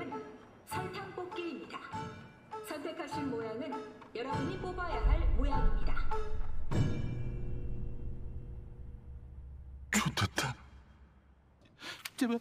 게임은 설탕 뽑기입니다. 선택하신 모양은 여러분이 뽑아야 할 모양입니다. 좋됐다. 제발